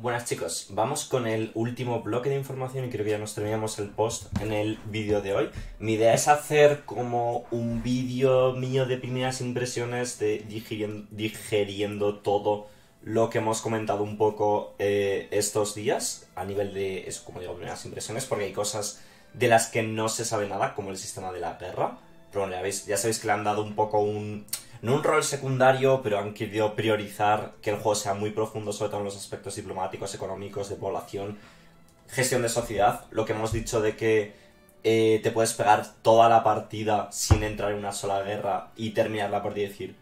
Buenas chicos, vamos con el último bloque de información y creo que ya nos terminamos el post en el vídeo de hoy. Mi idea es hacer como un vídeo mío de primeras impresiones de digeriendo, todo lo que hemos comentado un poco eh, estos días a nivel de, eso como digo, primeras impresiones, porque hay cosas de las que no se sabe nada, como el sistema de la guerra. Pero bueno, ya, ya sabéis que le han dado un poco un no un rol secundario, pero han querido priorizar que el juego sea muy profundo, sobre todo en los aspectos diplomáticos, económicos, de población, gestión de sociedad. Lo que hemos dicho de que eh, te puedes pegar toda la partida sin entrar en una sola guerra y terminar la partida y decir,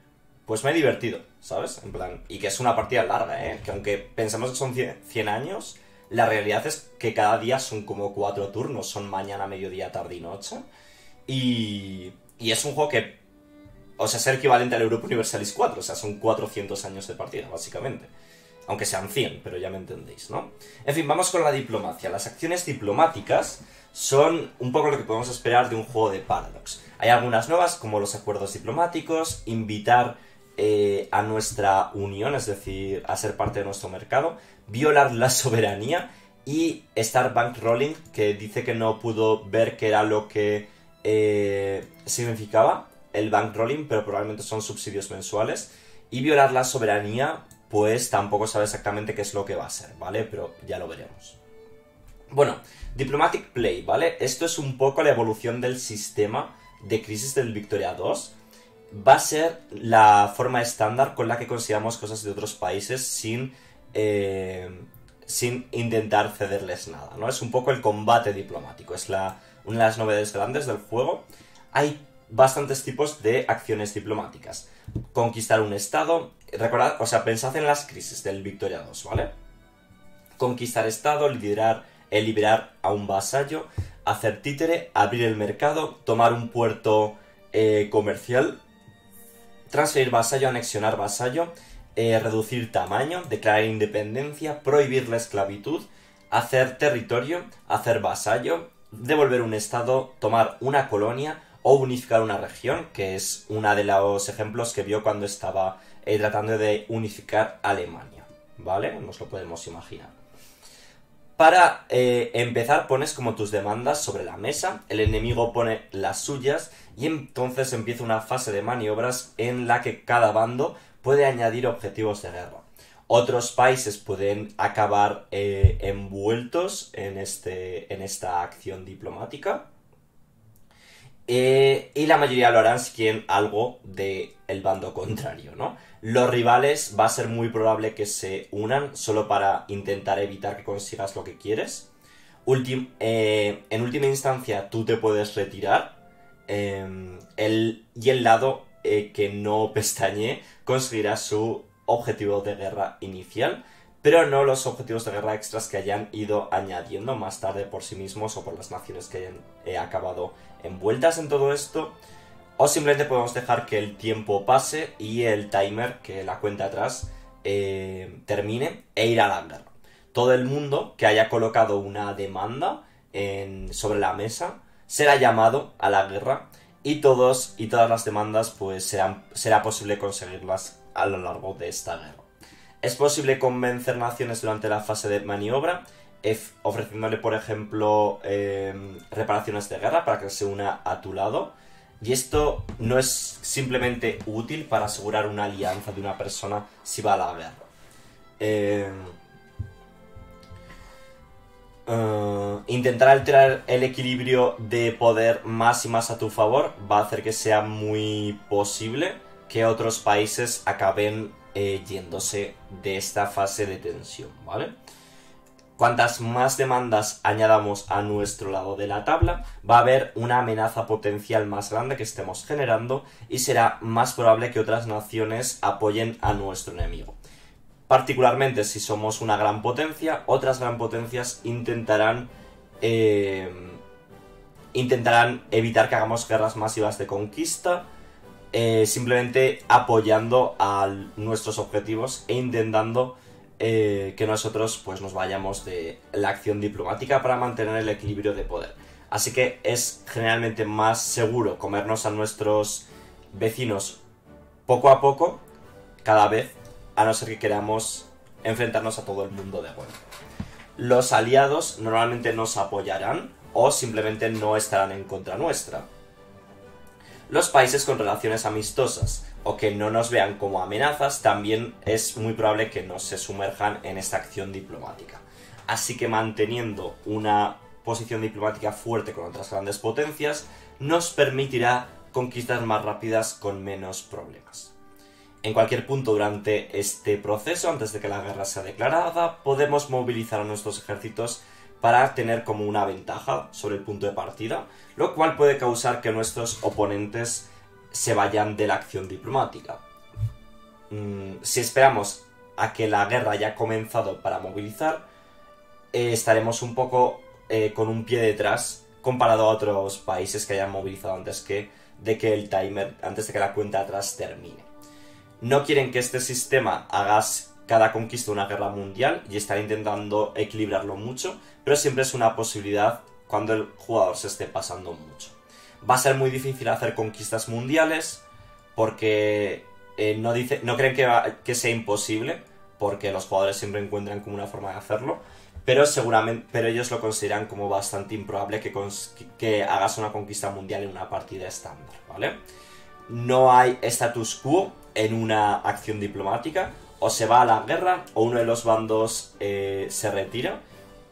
pues me he divertido, ¿sabes? En plan, y que es una partida larga, ¿eh? Que aunque pensemos que son 100 años, la realidad es que cada día son como cuatro turnos, son mañana, mediodía, tarde y noche. Y, y es un juego que o sea, ser equivalente al Europa Universalis 4, o sea, son 400 años de partida, básicamente. Aunque sean 100, pero ya me entendéis, ¿no? En fin, vamos con la diplomacia. Las acciones diplomáticas son un poco lo que podemos esperar de un juego de Paradox. Hay algunas nuevas, como los acuerdos diplomáticos, invitar eh, a nuestra unión, es decir, a ser parte de nuestro mercado, violar la soberanía y estar bankrolling, que dice que no pudo ver qué era lo que eh, significaba el bankrolling, pero probablemente son subsidios mensuales. Y violar la soberanía, pues tampoco sabe exactamente qué es lo que va a ser, ¿vale? Pero ya lo veremos. Bueno, Diplomatic Play, ¿vale? Esto es un poco la evolución del sistema de crisis del Victoria 2. Va a ser la forma estándar con la que consigamos cosas de otros países sin, eh, sin intentar cederles nada, ¿no? Es un poco el combate diplomático, es la, una de las novedades grandes del juego. Hay bastantes tipos de acciones diplomáticas. Conquistar un estado, recordad, o sea, pensad en las crisis del Victoria 2, ¿vale? Conquistar estado, liderar, eh, liberar a un vasallo, hacer títere, abrir el mercado, tomar un puerto eh, comercial, transferir vasallo, anexionar vasallo, eh, reducir tamaño, declarar independencia, prohibir la esclavitud, hacer territorio, hacer vasallo, devolver un estado, tomar una colonia, o unificar una región, que es uno de los ejemplos que vio cuando estaba eh, tratando de unificar Alemania. ¿Vale? Nos lo podemos imaginar. Para eh, empezar pones como tus demandas sobre la mesa, el enemigo pone las suyas y entonces empieza una fase de maniobras en la que cada bando puede añadir objetivos de guerra. Otros países pueden acabar eh, envueltos en, este, en esta acción diplomática eh, y la mayoría lo harán si quieren algo del el bando contrario, ¿no? Los rivales va a ser muy probable que se unan solo para intentar evitar que consigas lo que quieres. Eh, en última instancia, tú te puedes retirar. Em, y el lado eh, que no pestañe conseguirá su objetivo de guerra inicial, pero no los objetivos de guerra extras que hayan ido añadiendo más tarde por sí mismos o por las naciones que hayan acabado envueltas en todo esto, o simplemente podemos dejar que el tiempo pase y el timer, que la cuenta atrás, eh, termine e ir a la guerra. Todo el mundo que haya colocado una demanda sobre la mesa será llamado a la guerra y todos y todas las demandas pues será posible conseguirlas a lo largo de esta guerra. Es posible convencer naciones durante la fase de maniobra ofreciéndole, por ejemplo, em, reparaciones de guerra para que se una a tu lado. Y esto no es simplemente útil para asegurar una alianza de una persona si va a la guerra. Em, eh, intentar alterar el equilibrio de poder más y más a tu favor va a hacer que sea muy posible que otros países acaben eh, yéndose de esta fase de tensión, ¿vale? Cuantas más demandas añadamos a nuestro lado de la tabla, va a haber una amenaza potencial más grande que estemos generando y será más probable que otras naciones apoyen a nuestro enemigo. Particularmente si somos una gran potencia, otras gran potencias intentarán eh, intentarán evitar que hagamos guerras masivas de conquista, eh, simplemente apoyando a nuestros objetivos e intentando eh, que nosotros pues nos vayamos de la acción diplomática para mantener el equilibrio de poder. Así que es generalmente más seguro comernos a nuestros vecinos poco a poco, cada vez, a no ser que queramos enfrentarnos a todo el mundo de golpe. Los aliados normalmente nos apoyarán o simplemente no estarán en contra nuestra. Los países con relaciones amistosas o que no nos vean como amenazas también es muy probable que no se sumerjan en esta acción diplomática. Así que manteniendo una posición diplomática fuerte con otras grandes potencias nos permitirá conquistas más rápidas con menos problemas. En cualquier punto durante este proceso, antes de que la guerra sea declarada, podemos movilizar a nuestros ejércitos para tener como una ventaja sobre el punto de partida, lo cual puede causar que nuestros oponentes se vayan de la acción diplomática. Mm, si esperamos a que la guerra haya comenzado para movilizar, eh, estaremos un poco eh, con un pie detrás comparado a otros países que hayan movilizado antes que de que el timer, antes de que la cuenta atrás termine. No quieren que este sistema hagas cada conquista una guerra mundial y están intentando equilibrarlo mucho, pero siempre es una posibilidad cuando el jugador se esté pasando mucho. Va a ser muy difícil hacer conquistas mundiales porque eh, no, no creen que, que sea imposible, porque los jugadores siempre encuentran como una forma de hacerlo, pero seguramente, pero ellos lo consideran como bastante improbable que, que hagas una conquista mundial en una partida estándar, ¿vale? No hay status quo en una acción diplomática, o se va a la guerra, o uno de los bandos eh, se retira,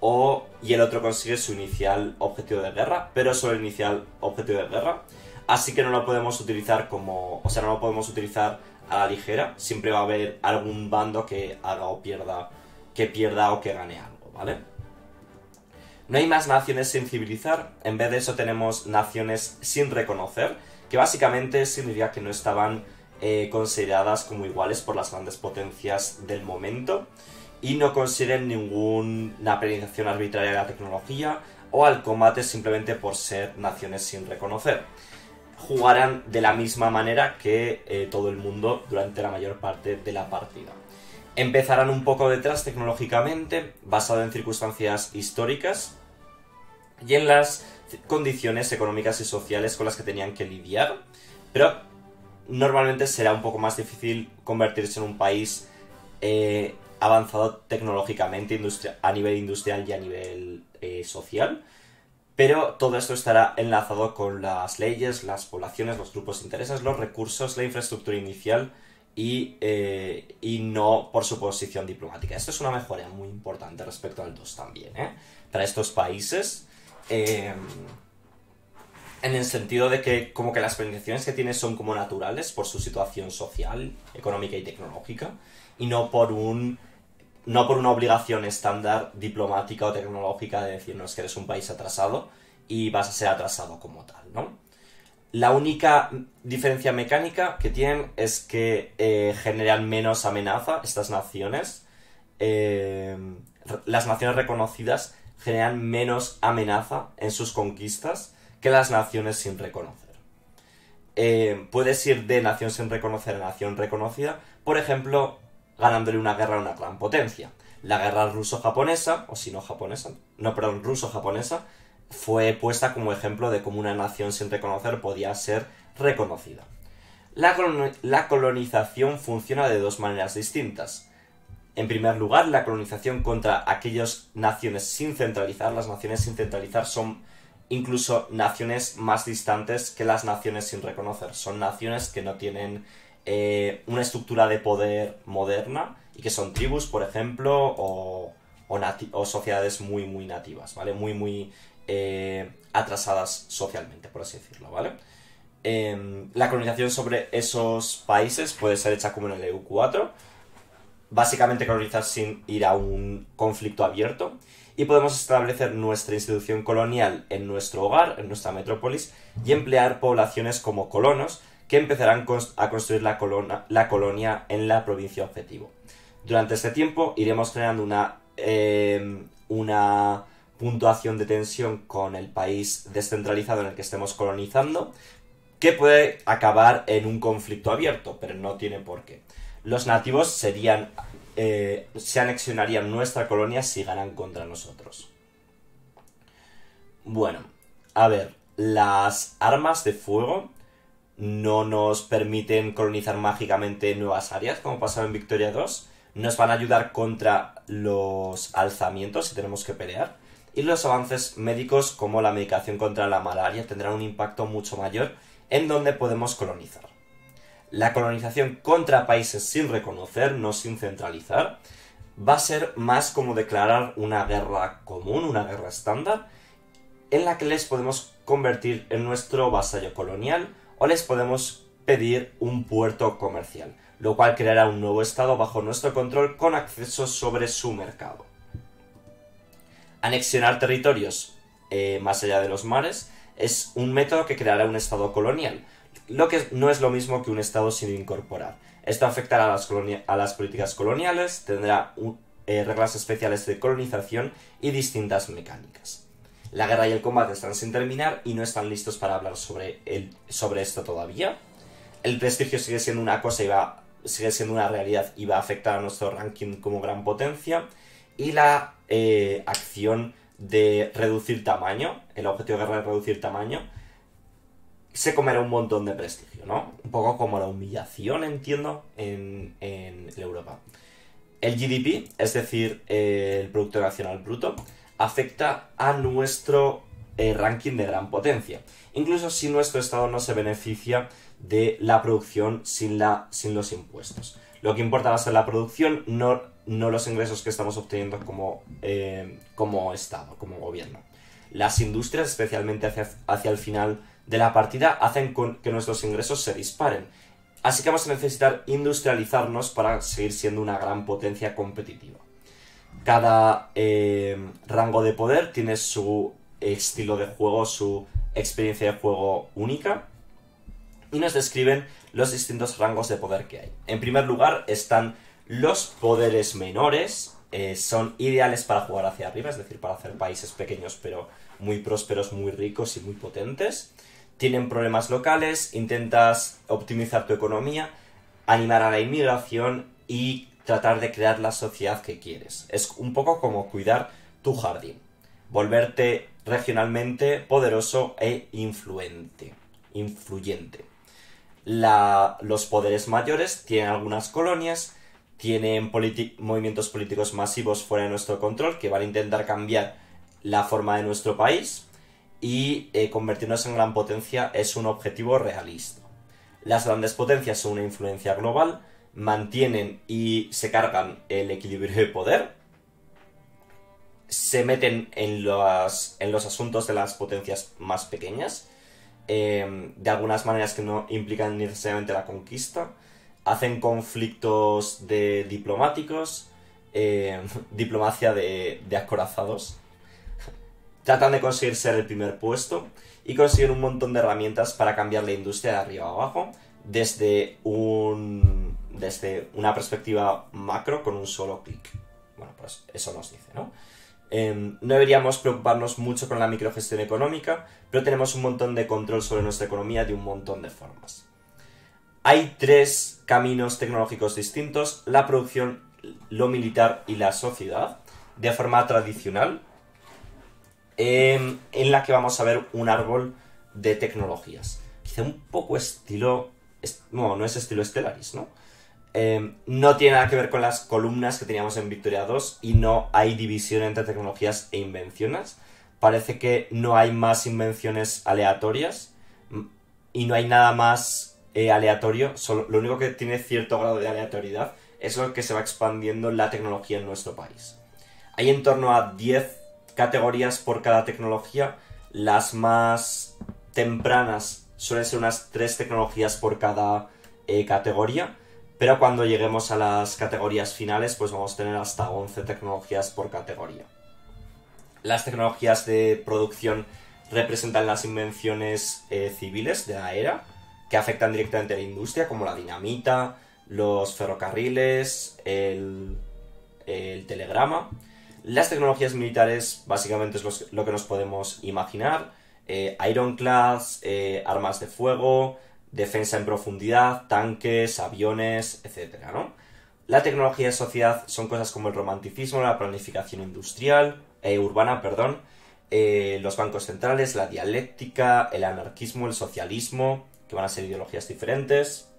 o, y el otro consigue su inicial objetivo de guerra, pero solo el inicial objetivo de guerra. Así que no lo podemos utilizar como. O sea, no lo podemos utilizar a la ligera. Siempre va a haber algún bando que haga o pierda. Que pierda o que gane algo. ¿vale? No hay más naciones sin civilizar, en vez de eso tenemos naciones sin reconocer, que básicamente significa que no estaban eh, consideradas como iguales por las grandes potencias del momento y no consideren ninguna penalización arbitraria de la tecnología o al combate simplemente por ser naciones sin reconocer. Jugarán de la misma manera que eh, todo el mundo durante la mayor parte de la partida empezarán un poco detrás tecnológicamente, basado en circunstancias históricas y en las condiciones económicas y sociales con las que tenían que lidiar, pero normalmente será un poco más difícil convertirse en un país eh, avanzado tecnológicamente a nivel industrial y a nivel eh, social, pero todo esto estará enlazado con las leyes, las poblaciones, los grupos de intereses, los recursos, la infraestructura inicial, eh, y, no por su posición diplomática. Esto es una mejora muy importante respecto al 2 también, ¿eh? Para estos países, en el sentido de que como que las penalizaciones que tiene son como naturales por su situación social, económica y tecnológica, y no por un no por una obligación estándar diplomática o tecnológica de decirnos que eres un país atrasado y vas a ser atrasado como tal, ¿no? La única diferencia mecánica que tienen es que eh, generan menos amenaza estas naciones. Eh, las naciones reconocidas generan menos amenaza en sus conquistas que las naciones sin reconocer. Eh, puedes ir de nación sin reconocer a nación reconocida, por ejemplo, ganándole una guerra a una gran potencia. La guerra ruso-japonesa, o si no japonesa, no, perdón, ruso-japonesa, fue puesta como ejemplo de cómo una nación sin reconocer podía ser reconocida. La, colonización funciona de dos maneras distintas. En primer lugar, la colonización contra aquellas naciones sin centralizar. Las naciones sin centralizar son incluso naciones más distantes que las naciones sin reconocer. Son naciones que no tienen eh, una estructura de poder moderna y que son tribus, por ejemplo, o, o sociedades muy, muy nativas, ¿vale? Muy, muy eh, atrasadas socialmente, por así decirlo, ¿vale? Em, la colonización sobre esos países puede ser hecha como en el EU4, básicamente colonizar sin ir a un conflicto abierto, y podemos establecer nuestra institución colonial en nuestro hogar, en nuestra metrópolis, y emplear poblaciones como colonos que empezarán a construir la, colonia en la provincia objetivo. Durante este tiempo iremos generando una, em, una puntuación de tensión con el país descentralizado en el que estemos colonizando, que puede acabar en un conflicto abierto, pero no tiene por qué. Los nativos serían, eh, se anexionarían nuestra colonia si ganan contra nosotros. Bueno, a ver, las armas de fuego no nos permiten colonizar mágicamente nuevas áreas, como pasaba en Victoria 2. nos van a ayudar contra los alzamientos si tenemos que pelear. Y los avances médicos como la medicación contra la malaria tendrán un impacto mucho mayor en donde podemos colonizar. La colonización contra países sin reconocer, no sin centralizar, va a ser más como declarar una guerra común, una guerra estándar, en la que les podemos convertir en nuestro vasallo colonial o les podemos pedir un puerto comercial, lo cual creará un nuevo estado bajo nuestro control con acceso sobre su mercado. Anexionar territorios eh, más allá de los mares es un método que creará un estado colonial, lo que no es lo mismo que un estado sin incorporar. Esto afectará a las, políticas coloniales, tendrá eh, reglas especiales de colonización y distintas mecánicas. La guerra y el combate están sin terminar y no están listos para hablar sobre, sobre esto todavía. El prestigio sigue siendo una cosa y va, sigue siendo una realidad y va a afectar a nuestro ranking como gran potencia. Y la eh, acción de reducir tamaño, el objetivo de guerra es reducir tamaño, se comerá un montón de prestigio, ¿no? Un poco como la humillación, entiendo, en, Europa. El GDP, es decir, el Producto Nacional Bruto, afecta a nuestro eh, ranking de gran potencia. Incluso si nuestro Estado no se beneficia de la producción sin, la, sin los impuestos. Lo que importa va a ser la producción, no, no los ingresos que estamos obteniendo como, eh, como Estado, como gobierno. Las industrias, especialmente hacia, hacia el final de la partida hacen que nuestros ingresos se disparen. Así que vamos a necesitar industrializarnos para seguir siendo una gran potencia competitiva. Cada eh, rango de poder tiene su estilo de juego, su experiencia de juego única y nos describen los distintos rangos de poder que hay. En primer lugar están los poderes menores, eh, son ideales para jugar hacia arriba, es decir, para hacer países pequeños pero muy prósperos, muy ricos y muy potentes tienen problemas locales, intentas optimizar tu economía, animar a la inmigración y tratar de crear la sociedad que quieres. Es un poco como cuidar tu jardín, volverte regionalmente poderoso e influente. influyente. los poderes mayores tienen algunas colonias, tienen movimientos políticos masivos fuera de nuestro control que van a intentar cambiar la forma de nuestro país y eh, convertirnos en gran potencia es un objetivo realista. Las grandes potencias son una influencia global, mantienen y se cargan el equilibrio de poder, se meten en los, en los asuntos de las potencias más pequeñas, em, de algunas maneras que no implican necesariamente la conquista, hacen conflictos de diplomáticos, em, diplomacia de, de acorazados, tratan de conseguir ser el primer puesto y consiguen un montón de herramientas para cambiar la industria de arriba a abajo desde, un, desde una perspectiva macro con un solo clic. Bueno, pues eso nos dice, ¿no? Em, no deberíamos preocuparnos mucho con la microgestión económica, pero tenemos un montón de control sobre nuestra economía de un montón de formas. Hay tres caminos tecnológicos distintos, la producción, lo militar y la sociedad, de forma tradicional, Em, en la que vamos a ver un árbol de tecnologías. Quizá un poco estilo... No, no es estilo Stellaris, ¿no? Em, no tiene nada que ver con las columnas que teníamos en Victoria 2 y no hay división entre tecnologías e invenciones. Parece que no hay más invenciones aleatorias y no hay nada más eh, aleatorio. Solo, lo único que tiene cierto grado de aleatoriedad es lo que se va expandiendo la tecnología en nuestro país. Hay en torno a 10 categorías por cada tecnología. Las más tempranas suelen ser unas tres tecnologías por cada eh, categoría. Pero cuando lleguemos a las categorías finales, pues vamos a tener hasta 11 tecnologías por categoría. Las tecnologías de producción representan las invenciones eh, civiles de la era, que afectan directamente a la industria, como la dinamita, los ferrocarriles, el, el telegrama. Las tecnologías militares básicamente es lo que nos podemos imaginar. Eh, ironclads, eh, armas de fuego, defensa en profundidad, tanques, aviones, etc. La tecnología de sociedad son cosas como el romanticismo, la planificación industrial, eh, urbana, perdón, los bancos centrales, la dialéctica, el anarquismo, el socialismo, que van a ser ideologías diferentes.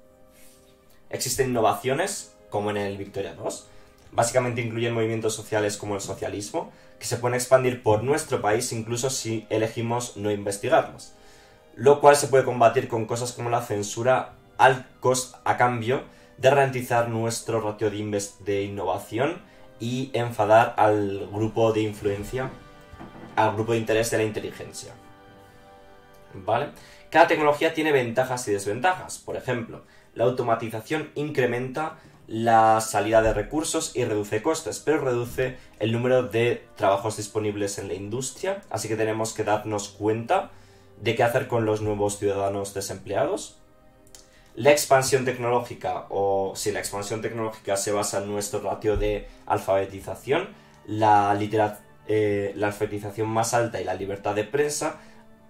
Existen innovaciones, como en el Victoria 2, Básicamente incluyen movimientos sociales como el socialismo, que se pueden expandir por nuestro país incluso si elegimos no investigarlos. Lo cual se puede combatir con cosas como la censura al cost a cambio de garantizar nuestro ratio de, de innovación y enfadar al grupo de influencia, al grupo de interés de la inteligencia. ¿Vale? Cada tecnología tiene ventajas y desventajas. Por ejemplo, la automatización incrementa la salida de recursos y reduce costes, pero reduce el número de trabajos disponibles en la industria, así que tenemos que darnos cuenta de qué hacer con los nuevos ciudadanos desempleados. La expansión tecnológica, o si la expansión tecnológica se basa en nuestro ratio de alfabetización, la, eh, la alfabetización más alta y la libertad de prensa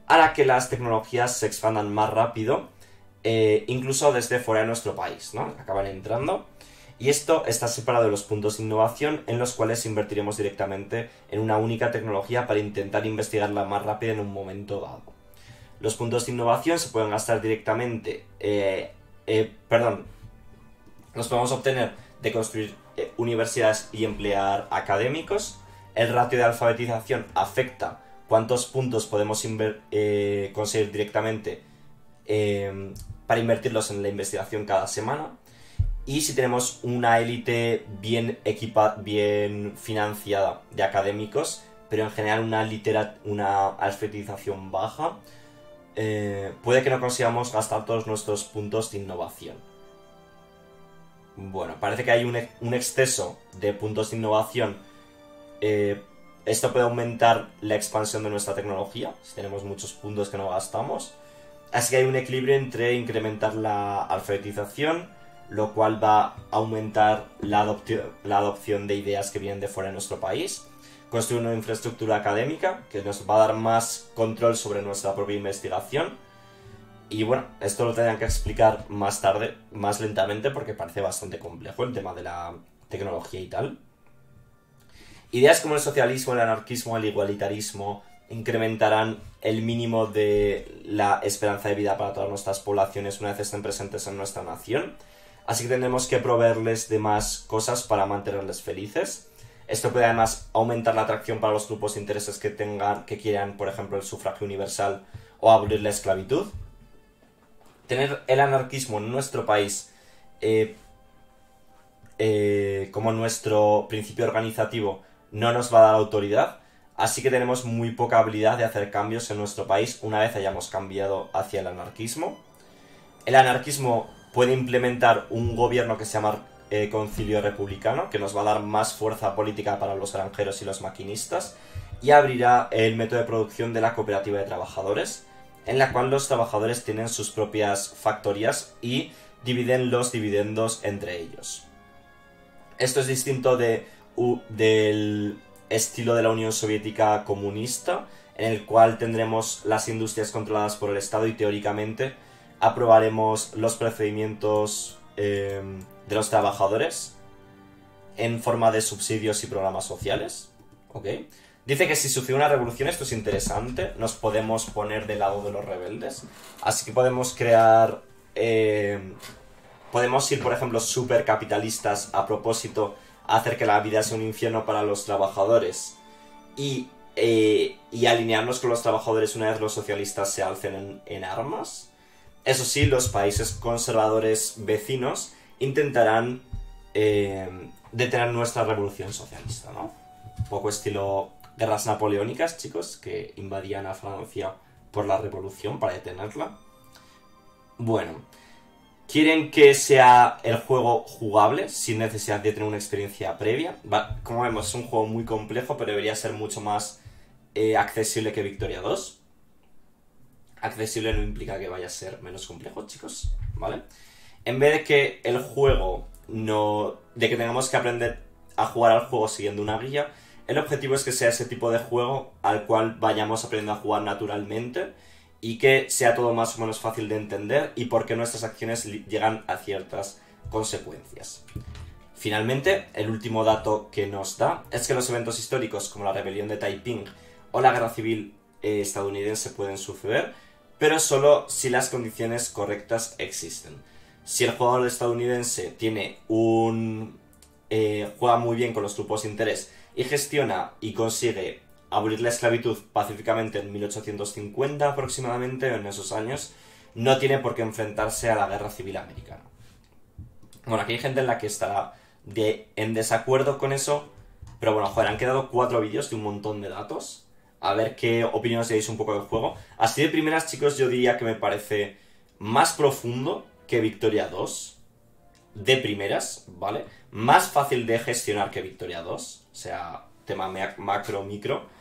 hará que las tecnologías se expandan más rápido, eh, incluso desde fuera de nuestro país, ¿no? Acaban entrando. Y esto está separado de los puntos de innovación en los cuales invertiremos directamente en una única tecnología para intentar investigarla más rápido en un momento dado. Los puntos de innovación se pueden gastar directamente, eh, eh, perdón, los podemos obtener de construir universidades y emplear académicos. El ratio de alfabetización afecta cuántos puntos podemos conseguir directamente para invertirlos en la investigación cada semana y si tenemos una élite bien equipada, bien financiada de académicos, pero en general una, una alfabetización baja, eh, puede que no consigamos gastar todos nuestros puntos de innovación. Bueno, parece que hay un, exceso de puntos de innovación. Eh, esto puede aumentar la expansión de nuestra tecnología, si tenemos muchos puntos que no gastamos. Así que hay un equilibrio entre incrementar la alfabetización, lo cual va a aumentar la, adopción de ideas que vienen de fuera de nuestro país, construir una infraestructura académica que nos va a dar más control sobre nuestra propia investigación. Y bueno, esto lo tendrán que explicar más tarde, más lentamente, porque parece bastante complejo el tema de la tecnología y tal. Ideas como el socialismo, el anarquismo, el igualitarismo incrementarán el mínimo de la esperanza de vida para todas nuestras poblaciones una vez estén presentes en nuestra nación así que tendremos que proveerles de más cosas para mantenerles felices. Esto puede además aumentar la atracción para los grupos de intereses que tengan, que quieran, por ejemplo, el sufragio universal o abolir la esclavitud. Tener el anarquismo en nuestro país eh, eh, como nuestro principio organizativo no nos va a dar autoridad, así que tenemos muy poca habilidad de hacer cambios en nuestro país una vez hayamos cambiado hacia el anarquismo. El anarquismo puede implementar un gobierno que se llama eh, concilio republicano, que nos va a dar más fuerza política para los granjeros y los maquinistas, y abrirá el método de producción de la cooperativa de trabajadores, en la cual los trabajadores tienen sus propias factorías y dividen los dividendos entre ellos. Esto es distinto de, del estilo de la Unión Soviética comunista, en el cual tendremos las industrias controladas por el Estado y teóricamente aprobaremos los procedimientos eh, de los trabajadores en forma de subsidios y programas sociales. ¿Ok? Dice que si sucede una revolución, esto es interesante, nos podemos poner del lado de los rebeldes. Así que podemos crear... Eh, podemos ir, por ejemplo, supercapitalistas a propósito hacer que la vida sea un infierno para los trabajadores y, eh, y alinearnos con los trabajadores una vez los socialistas se alcen en armas. Eso sí, los países conservadores vecinos intentarán eh, detener nuestra revolución socialista, ¿no? Poco estilo guerras napoleónicas, chicos, que invadían a Francia por la revolución para detenerla. Bueno, quieren que sea el juego jugable sin necesidad de tener una experiencia previa. como vemos, es un juego muy complejo, pero debería ser mucho más eh, accesible que Victoria 2 accesible no implica que vaya a ser menos complejo, chicos, ¿vale? En vez de que el juego no... de que tengamos que aprender a jugar al juego siguiendo una guía, el objetivo es que sea ese tipo de juego al cual vayamos aprendiendo a jugar naturalmente y que sea todo más o menos fácil de entender y porque nuestras acciones llegan a ciertas consecuencias. Finalmente, el último dato que nos da es que los eventos históricos como la rebelión de Taiping o la guerra civil eh, estadounidense pueden suceder, pero solo si las condiciones correctas existen. Si el jugador estadounidense tiene un eh, juega muy bien con los grupos de interés y gestiona y consigue abolir la esclavitud pacíficamente en 1850 aproximadamente, en esos años, no tiene por qué enfrentarse a la guerra civil americana. Bueno, aquí hay gente en la que estará en desacuerdo con eso, pero bueno, joder, han quedado cuatro vídeos de un montón de datos. A ver qué opiniones tenéis un poco del juego. Así de primeras, chicos, yo diría que me parece más profundo que Victoria 2. De primeras, ¿vale? Más fácil de gestionar que Victoria 2. O sea, tema macro, micro.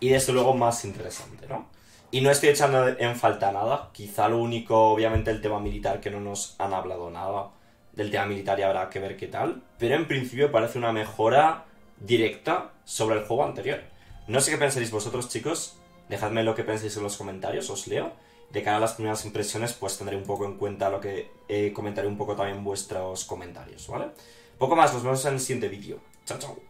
Y desde luego más interesante, ¿no? Y no estoy echando en falta nada. Quizá lo único, obviamente, el tema militar que no nos han hablado nada. Del tema militar y habrá que ver qué tal. Pero en principio parece una mejora directa sobre el juego anterior. No sé qué pensáis vosotros, chicos. Dejadme lo que pensáis en los comentarios, os leo. De cara a las primeras impresiones, pues tendré un poco en cuenta lo que eh, comentaré un poco también vuestros comentarios, ¿vale? Poco más, nos vemos en el siguiente vídeo. Chao, chao.